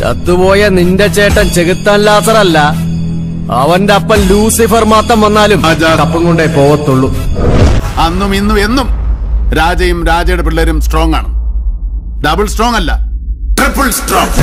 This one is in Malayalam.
ചത്തുപോയ നിന്റെ ചേട്ടൻ ചെകുത്താൻ ലാസറല്ല. അവന്റെ അപ്പൻ ലൂസിഫർ മാത്രം വന്നാലും കപ്പം കൊണ്ടേ പോവത്തുള്ളൂ. അന്നും ഇന്നും എന്നും രാജയും രാജയുടെ പിള്ളേരും സ്ട്രോങ് ആണ്. ഡബിൾ സ്ട്രോങ് അല്ല ട്രിപ്പിൾ സ്ട്രോങ്